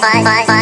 bye, bye, bye.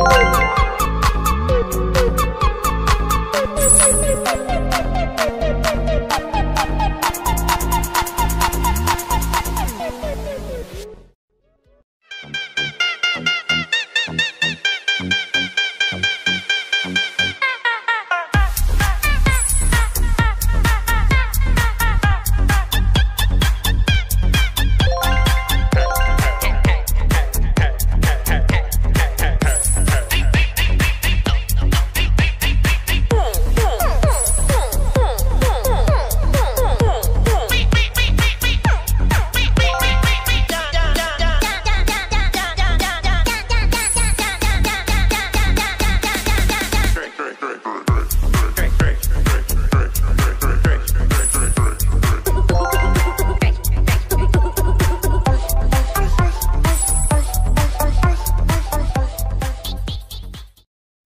Oh!